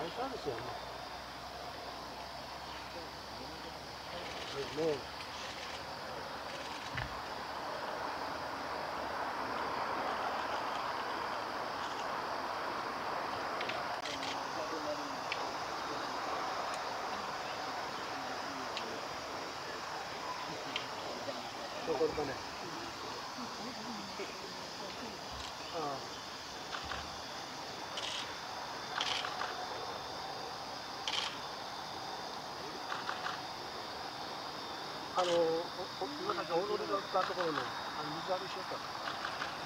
大サービスやね。ね残るかね。あの、おお今さっき踊りのったところの、あの水浴びしようか。